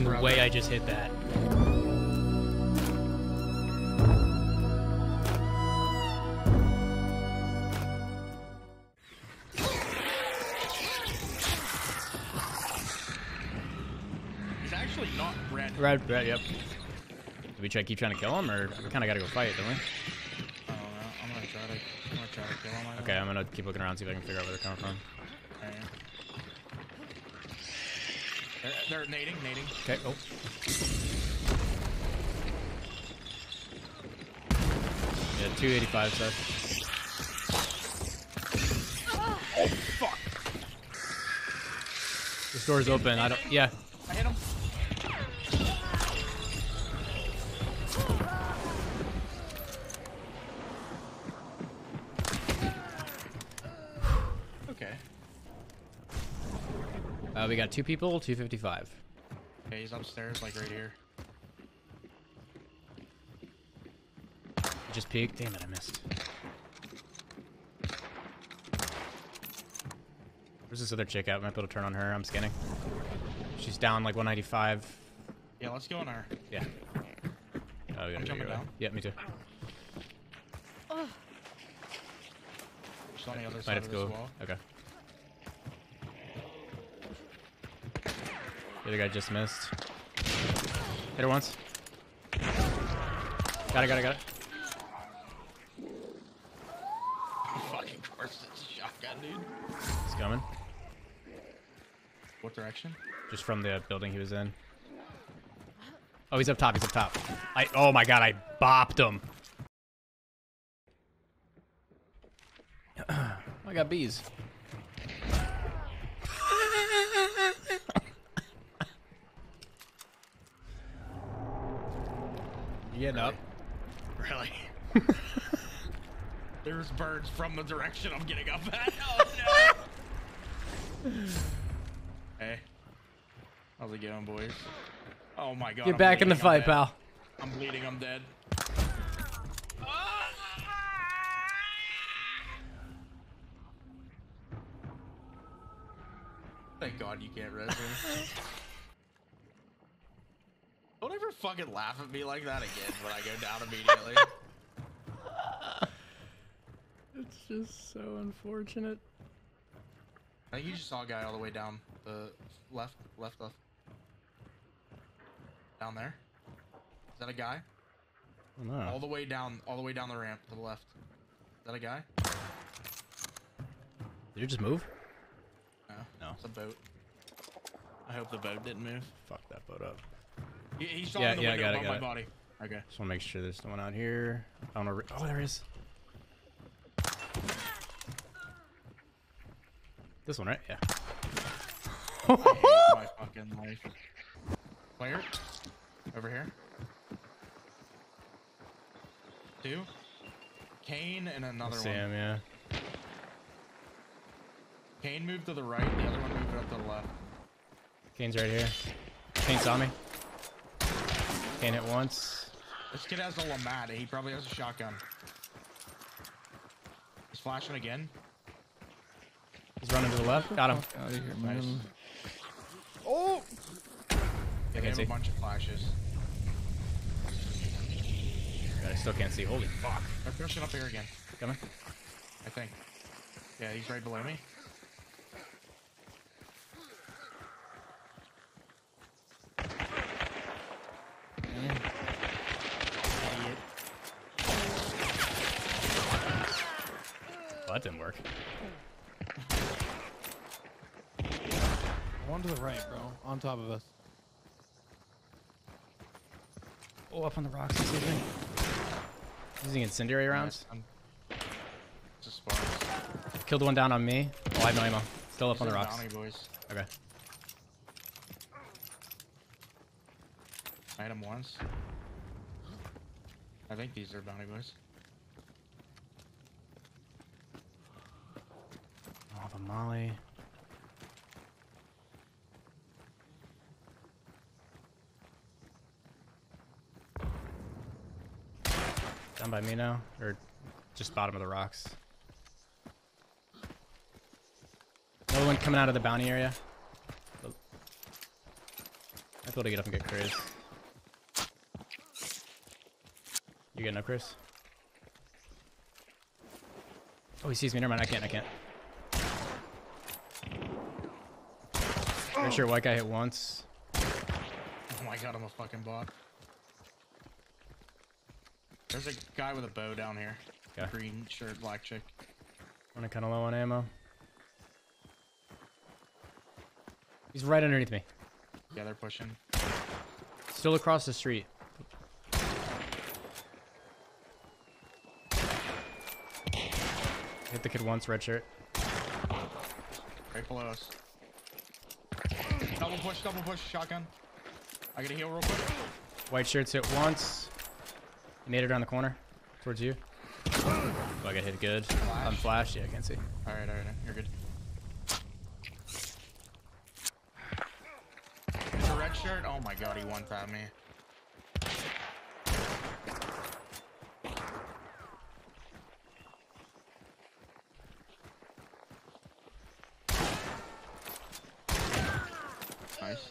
No fucking brother. way I just hit that. He's actually not red. Red, red, yep. Do we try keep trying to kill him, or we kind of gotta go fight, don't we? Oh, I don't know. I'm gonna try to. I'm gonna try to kill him. I Okay, I'm gonna keep looking around, see if I can figure out where they're coming from. Think. Alright. They're, they're nading, nading. Okay, oh. Yeah, 285 stuff. Fuck. This door's open. I don't. Yeah. We got two people, 255. Okay, he's upstairs, like right here. He just peeked. Damn it, I missed. Where's this other chick at? Might be able to turn on her. I'm scanning. She's down like 195. Yeah, let's go on her. Yeah. Oh, we gotta I'm jumping your way. Yeah, me too. She's on the other Might side have to go. wall. Okay. The other guy just missed. Hit her once. Got it, got it, got it. Fucking course, it's a shotgun, dude. He's coming. What direction? Just from the building he was in. Oh, he's up top. He's up top. I. Oh my god, I bopped him. I got bees. Getting up? Really? There's birds from the direction I'm getting up at. Oh no! hey, how's it going, boys? Oh my god! Get I'm back in the fight, pal. I'm bleeding. I'm dead. Thank God you can't res me. Don't ever fucking laugh at me like that again when I go down immediately. It's just so unfortunate. I think you just saw a guy all the way down the left, left, left. Down there. Is that a guy? No. All the way down, all the way down the ramp to the left. Is that a guy? Did you just move? No. No. It's a boat. I hope the boat didn't move. Fuck that boat up. He, he saw Yeah, yeah, got it, got my it. body. Okay. Just want to make sure there's no one out here. I don't know. Oh, there is. This one, right? Yeah. My fucking life. Player? Over here. Two. Kane and another one. Sam, yeah. Kane moved to the right, the other one moved up to the left. Kane's right here. Kane saw me. Kane hit once. This kid has a LeMat. He probably has a shotgun. He's flashing again. He's running to the left. Got him. Out of here, Nice. man. Oh! They I can have see. a bunch of flashes. God, I still can't see. Holy fuck. They're pushing up here again. Coming. I think. Yeah, he's right below me. That didn't work. One to the right, bro. On top of us. Oh, up on the rocks. Excuse me. Using incendiary rounds. I'm- It's a. Killed one down on me. Oh, I have no ammo. Still up These on the rocks. Bounty boys. Okay. I hit him once. I think these are bounty boys. Molly. Down by me now? Or just bottom of the rocks? Another one coming out of the bounty area. be able to get up and get Chris. You getting up, Chris? Oh, he sees me. Never mind. I can't. I can't. Pretty sure white guy hit once. Oh my god, I'm a fucking bot. There's a guy with a bow down here. Okay. Green shirt, black chick. Running kind of low on ammo. He's right underneath me. Yeah, they're pushing. Still across the street. Hit the kid once, red shirt. Right below us. Double push, double push, shotgun. I gotta heal real quick. White shirts hit once. He made it around the corner. Towards you. Oh, I got hit good. Flash? Yeah, I can see. Alright, alright, you're good. There's a red shirt. Oh my god, he one tapped me. Nice.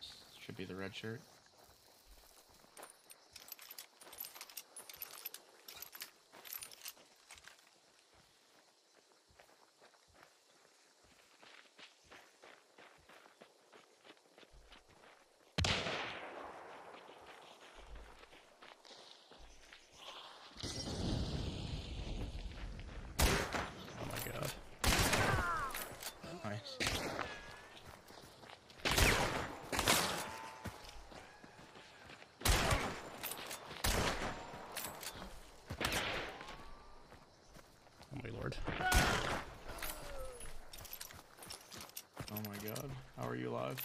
Should be the red shirt. Oh my god. Nice. Oh my Oh my god. How are you alive?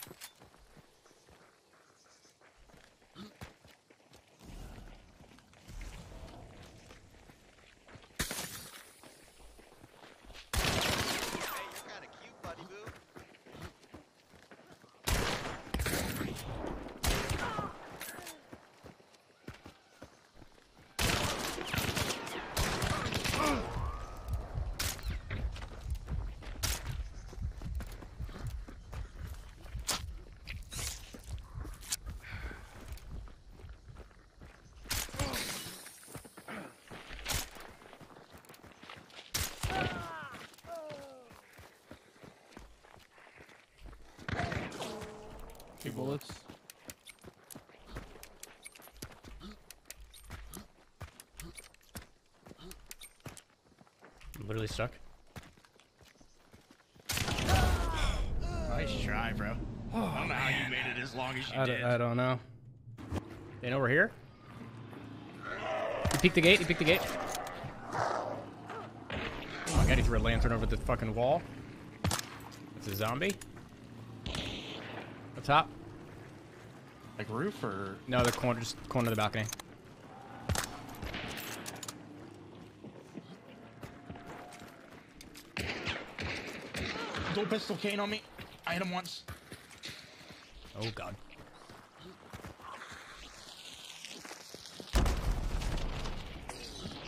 Bullets. I'm literally stuck. Nice try, bro. I don't know how you made it as long as you I, did. I don't know. They know we're here? He peeked the gate. He peeked the gate. Oh my god, he threw a lantern over the fucking wall. It's a zombie. Up top. Like roof or No, the corner, just corner of the balcony. dual pistol cane on me. I hit him once. Oh god.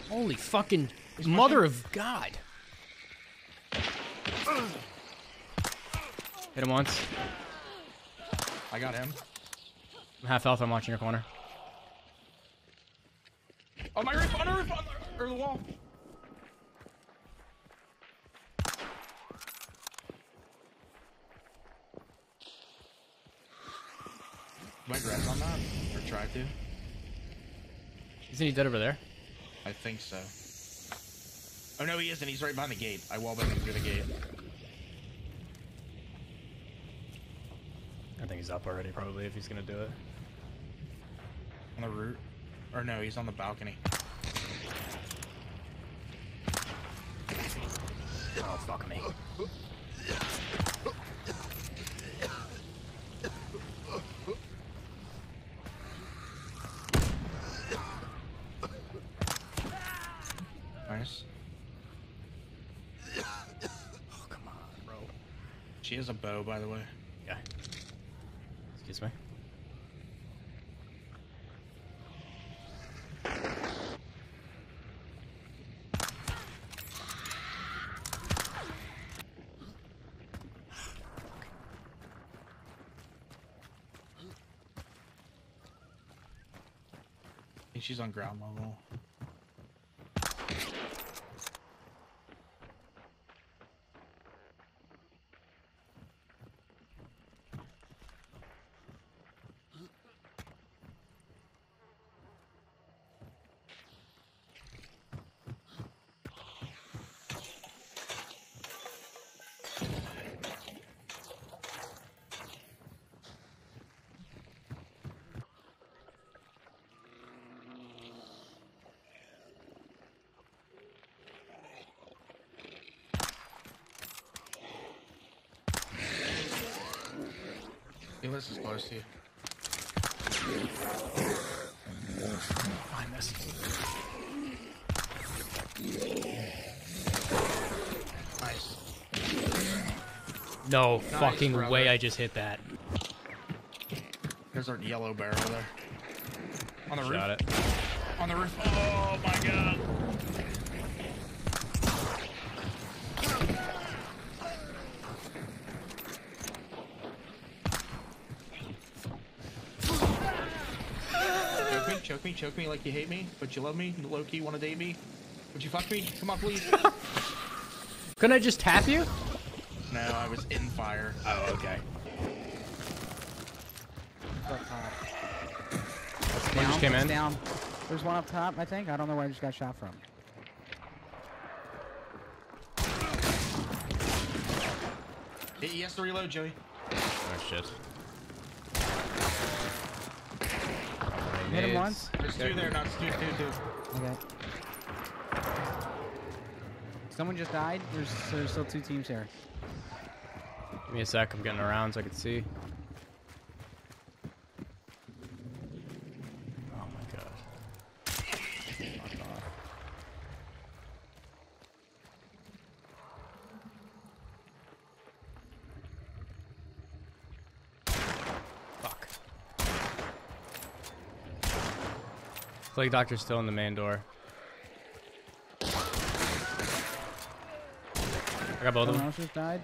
Holy fucking mother of God. Hit him once. I got him. I'm half health. I'm watching your corner. Oh my roof, on the roof, on the, or the wall. Might res on that, or try to. Isn't he dead over there? I think so. Oh no, he isn't. He's right behind the gate. I wallbang him through the gate. Think he's up already, probably, if he's gonna do it. On the root. Or no, he's on the balcony. Oh, fuck me. Nice. Oh, come on, bro. She has a bow, by the way. Yeah. Excuse me. she's on ground level. Elis is close to you. I. Nice. No fucking brother. way I just hit that. There's our yellow barrel there. On the Shot roof. it. On the roof. Oh my god. Choke me, choke me, like you hate me, but you love me, low key wanna date me. Would you fuck me? Come on, please. Couldn't I just tap you? no, I was in fire. Oh, okay. Up top. One just came in. Down. There's one up top, I think. I don't know where I just got shot from. He he has to reload, Joey. Oh shit. Hit him once. There's two there, no, it's two, two, two. Okay. Someone just died. There's, there's still two teams here. Give me a sec. I'm getting around so I can see. Oh my god. Fuck off. Fuck. Plague Doctor's still in the main door. I got both of Someone them. else just died.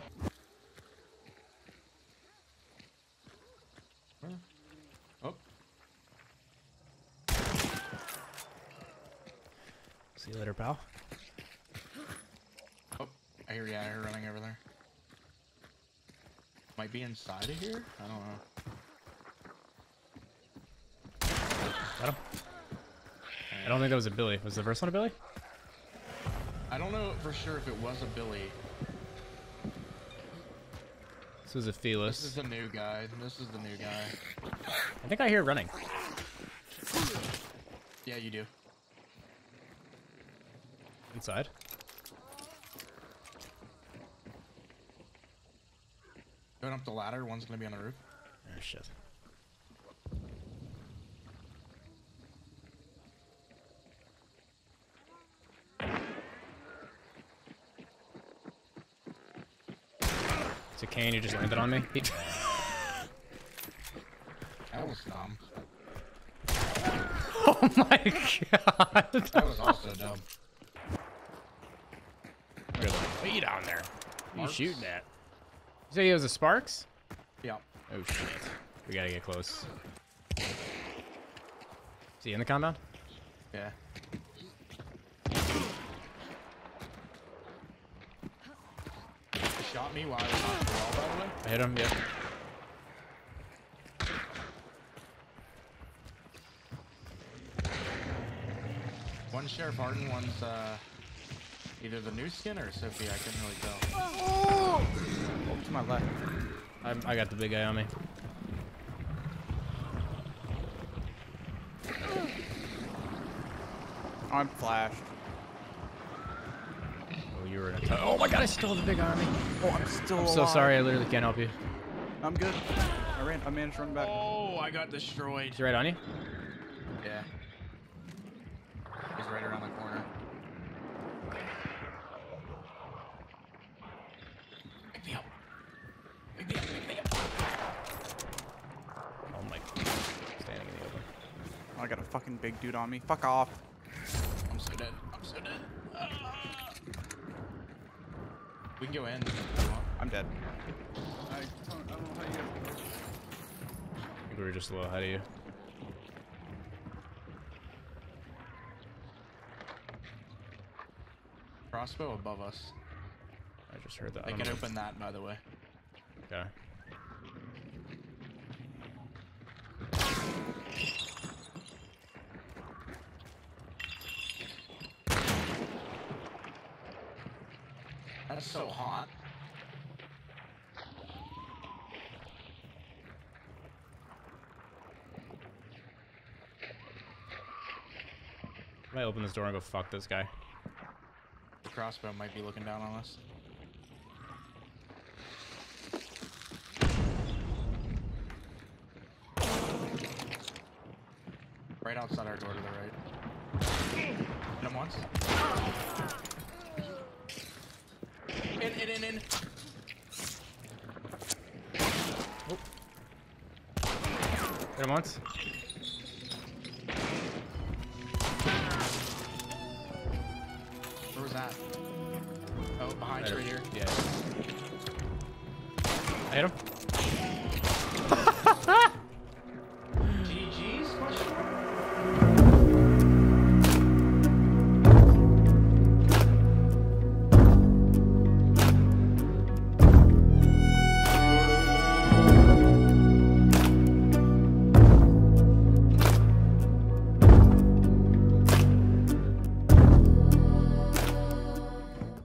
Oh, See you later, pal. oh. I hear, yeah, I hear running over there. Might be inside of here? I don't know. Got him. I don't think that was a Billy. Was the first one a Billy? I don't know for sure if it was a Billy. This was a Felis. This is the new guy. This is the new guy. I think I hear running. Yeah, you do. Inside. Going up the ladder, one's gonna be on the roof. Oh shit. It's a cane, you just landed on me. That was dumb. oh my god. That was also dumb. Really? Way down there. What are you shooting at? You say he was a Sparks? Yeah. Oh shit. We gotta get close. Is he in the compound? Yeah. Shot me while I was off the wall, by the way. I hit him, yep. One's Sheriff Harden, one's uh, either the new skin or Sophie. I couldn't really tell. Oh, to my left. I'm, I got the big guy on me. I'm flashed. Oh, were in a t- Oh my god, I stole the big army. Oh, I'm still I'm so alive. sorry, I literally can't help you. I'm good. I ran. I managed to run back. Oh, I got destroyed. Is he right on you? Yeah. He's right around the corner. Pick me up. Pick me up. Pick me up. Oh my. Standing in the open. I got a fucking big dude on me. Fuck off. We can go in. I'm dead. I don't, I don't know how you guys. I think we were just a little ahead of you. Crossbow above us. I just heard that. I can open that, by the way. Okay. Open this door and go fuck this guy. The crossbow might be looking down on us. Right outside our door to the right. Hit him once. In, in, in, in. Hit him once. Where was that? Oh, behind there. you right here. Yeah. I hit him.